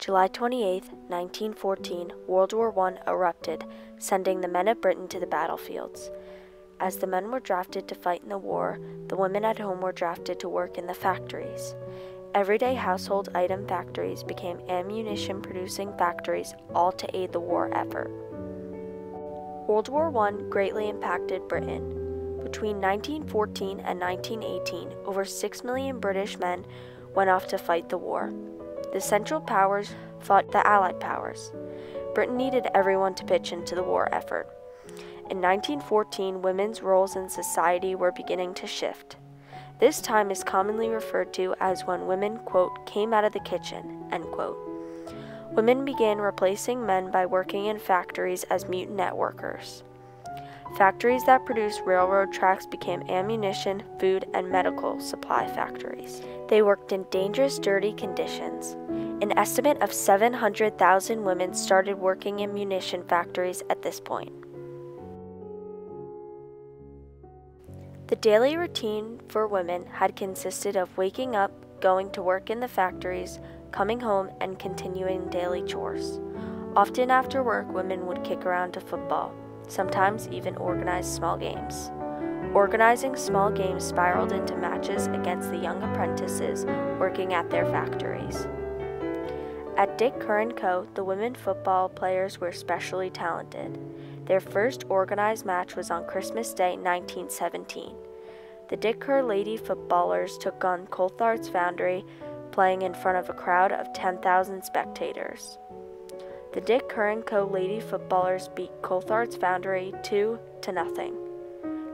July 28, 1914, World War I erupted, sending the men of Britain to the battlefields. As the men were drafted to fight in the war, the women at home were drafted to work in the factories. Everyday household item factories became ammunition producing factories, all to aid the war effort. World War I greatly impacted Britain. Between 1914 and 1918, over 6 million British men went off to fight the war. The Central Powers fought the Allied powers. Britain needed everyone to pitch into the war effort. In 1914, women's roles in society were beginning to shift. This time is commonly referred to as when women, quote, came out of the kitchen, end quote. Women began replacing men by working in factories as mutineer workers. Factories that produced railroad tracks became ammunition, food, and medical supply factories. They worked in dangerous, dirty conditions. An estimate of 700,000 women started working in munition factories at this point. The daily routine for women had consisted of waking up, going to work in the factories, coming home, and continuing daily chores. Often after work, women would kick around to football, sometimes even organized small games. Organizing small games spiraled into matches against the young apprentices working at their factories. At Dick Kerr & Co., the women football players were especially talented. Their first organized match was on Christmas Day 1917. The Dick Kerr Lady footballers took on Coulthard's Foundry, playing in front of a crowd of 10,000 spectators. The Dick Kerr & Co. Lady footballers beat Coulthard's Foundry 2 to nothing.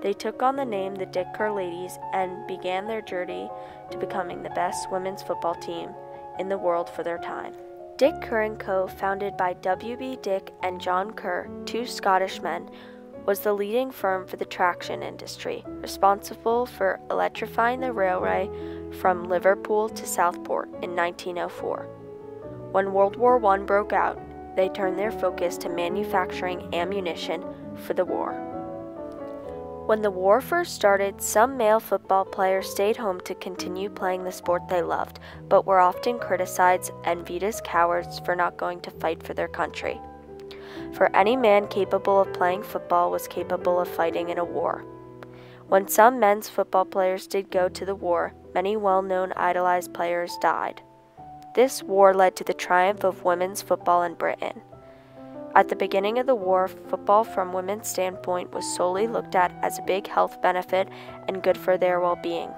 They took on the name the Dick Kerr Ladies and began their journey to becoming the best women's football team in the world for their time. Dick Kerr & Co., founded by W.B. Dick and John Kerr, two Scottish men, was the leading firm for the traction industry, responsible for electrifying the railway from Liverpool to Southport in 1904. When World War I broke out, they turned their focus to manufacturing ammunition for the war. When the war first started, some male football players stayed home to continue playing the sport they loved, but were often criticized and viewed as cowards for not going to fight for their country. For any man capable of playing football was capable of fighting in a war. When some men's football players did go to the war, many well known idolized players died. This war led to the triumph of women's football in Britain. At the beginning of the war, football from women's standpoint was solely looked at as a big health benefit and good for their well being.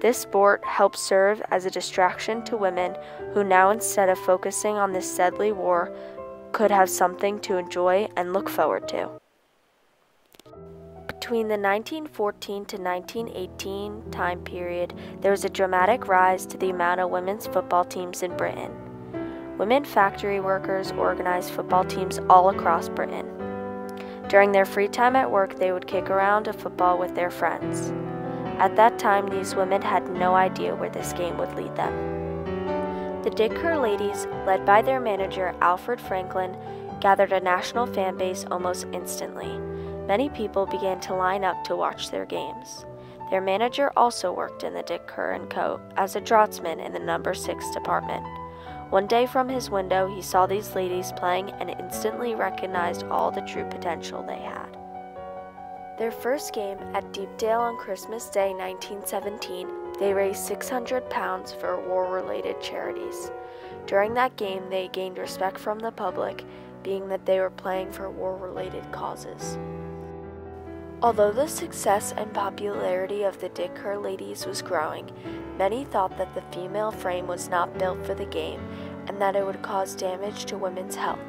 This sport helped serve as a distraction to women who now, instead of focusing on this deadly war, could have something to enjoy and look forward to. Between the 1914 to 1918 time period, there was a dramatic rise to the amount of women's football teams in Britain. Women factory workers organized football teams all across Britain. During their free time at work, they would kick around a football with their friends. At that time, these women had no idea where this game would lead them. The Dick Kerr ladies, led by their manager Alfred Frankland, gathered a national fan base almost instantly. Many people began to line up to watch their games. Their manager also worked in the Dick Kerr & Co. as a draughtsman in the number 6 department. One day from his window, he saw these ladies playing and instantly recognized all the true potential they had. Their first game at Deepdale on Christmas Day 1917, they raised 600 pounds for war-related charities. During that game, they gained respect from the public, being that they were playing for war-related causes. Although the success and popularity of the Dick Kerr ladies was growing, many thought that the female frame was not built for the game and that it would cause damage to women's health.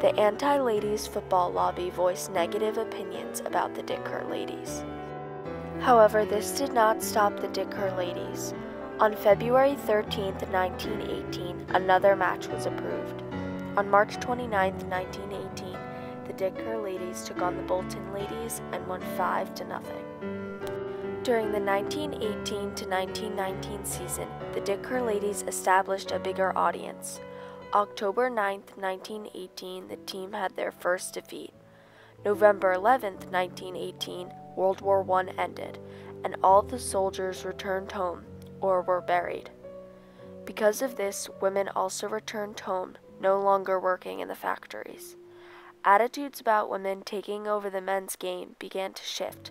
The anti ladies football lobby voiced negative opinions about the Dick Kerr ladies. However, this did not stop the Dick Kerr ladies. On February 13, 1918, another match was approved. On March 29, 1918, the Dick Kerr ladies took on the Bolton ladies and won 5 to nothing. During the 1918 to 1919 season, the Dick Kerr ladies established a bigger audience. October 9, 1918, the team had their first defeat. November 11, 1918, World War I ended, and all the soldiers returned home or were buried. Because of this, women also returned home, no longer working in the factories. Attitudes about women taking over the men's game began to shift,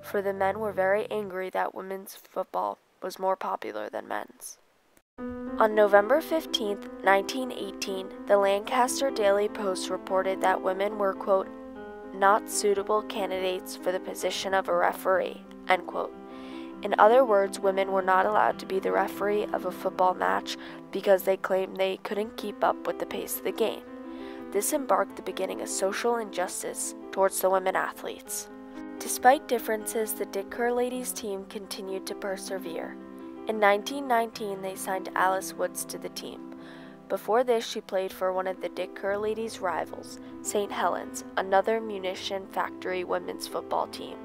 for the men were very angry that women's football was more popular than men's. On November 15, 1918, the Lancaster Daily Post reported that women were, quote, not suitable candidates for the position of a referee, end quote. In other words, women were not allowed to be the referee of a football match because they claimed they couldn't keep up with the pace of the game. This embarked the beginning of social injustice towards the women athletes. Despite differences, the Dick Kerr ladies team continued to persevere. In 1919, they signed Alice Woods to the team. Before this, she played for one of the Dick Kerr ladies' rivals, St. Helens, another munition factory women's football team.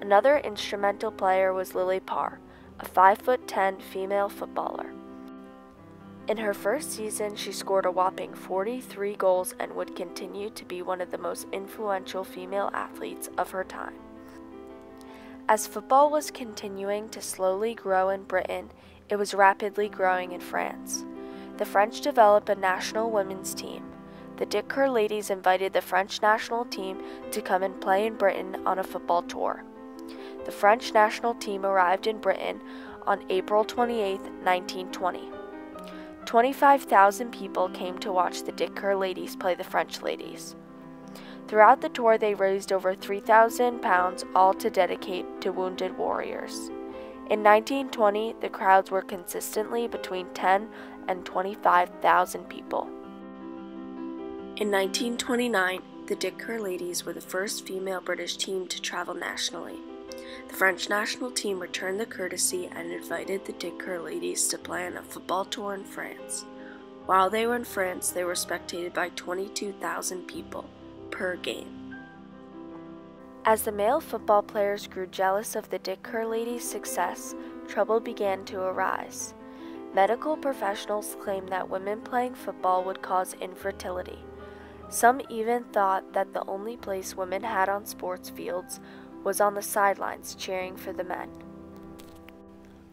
Another instrumental player was Lily Parr, a 5'10 female footballer. In her first season, she scored a whopping 43 goals and would continue to be one of the most influential female athletes of her time. As football was continuing to slowly grow in Britain, it was rapidly growing in France. The French developed a national women's team. The Dick Kerr ladies invited the French national team to come and play in Britain on a football tour. The French national team arrived in Britain on April 28, 1920. 25,000 people came to watch the Dick Kerr ladies play the French ladies. Throughout the tour, they raised over 3,000 pounds, all to dedicate to wounded warriors. In 1920, the crowds were consistently between 10 and 25,000 people. In 1929, the Dick Kerr ladies were the first female British team to travel nationally. The French national team returned the courtesy and invited the Dick Kerr ladies to play on a football tour in France. While they were in France, they were spectated by 22,000 people per game. As the male football players grew jealous of the Dick Kerr ladies' success, trouble began to arise. Medical professionals claimed that women playing football would cause infertility. Some even thought that the only place women had on sports fields was on the sidelines cheering for the men.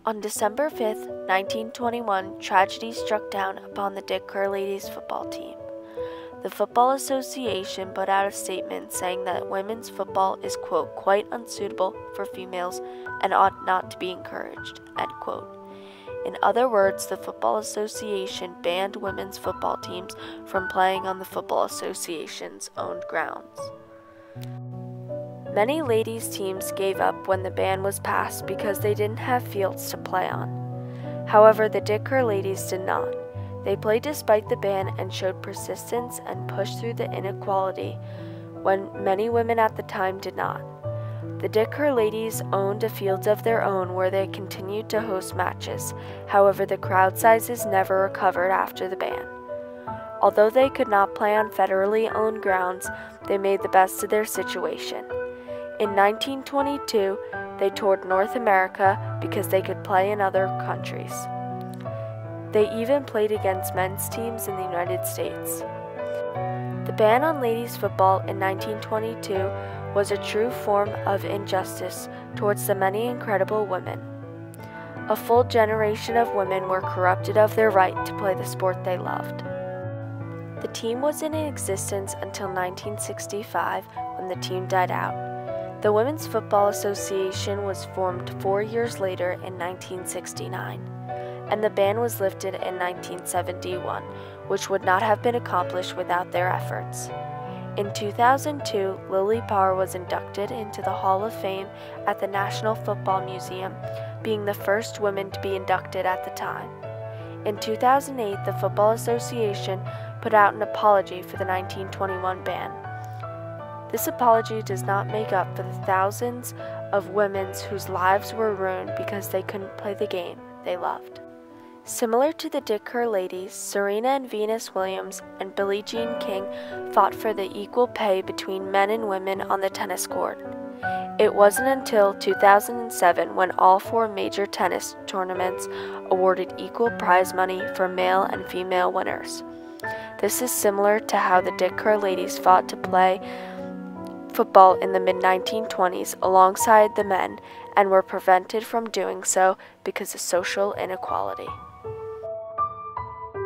On December 5, 1921, tragedy struck down upon the Dick Kerr ladies football team. The Football Association put out a statement saying that women's football is, quote, quite unsuitable for females and ought not to be encouraged, end quote. In other words, the Football Association banned women's football teams from playing on the Football Association's owned grounds. Many ladies' teams gave up when the ban was passed because they didn't have fields to play on. However, the Dick Kerr ladies did not. They played despite the ban and showed persistence and pushed through the inequality when many women at the time did not. The Dick Kerr ladies owned a field of their own where they continued to host matches, however, the crowd sizes never recovered after the ban. Although they could not play on federally owned grounds, they made the best of their situation. In 1922, they toured North America because they could play in other countries. They even played against men's teams in the United States. The ban on ladies football in 1922 was a true form of injustice towards the many incredible women. A full generation of women were corrupted of their right to play the sport they loved. The team was in existence until 1965 when the team died out. The Women's Football Association was formed four years later in 1969, and the ban was lifted in 1971, which would not have been accomplished without their efforts. In 2002, Lily Parr was inducted into the Hall of Fame at the National Football Museum, being the first woman to be inducted at the time. In 2008, the Football Association put out an apology for the 1921 ban. This apology does not make up for the thousands of women whose lives were ruined because they couldn't play the game they loved. Similar to the Dick Kerr ladies, Serena and Venus Williams and Billie Jean King fought for the equal pay between men and women on the tennis court. It wasn't until 2007 when all four major tennis tournaments awarded equal prize money for male and female winners. This is similar to how the Dick Kerr ladies fought to play football in the mid 1920s alongside the men and were prevented from doing so because of social inequality.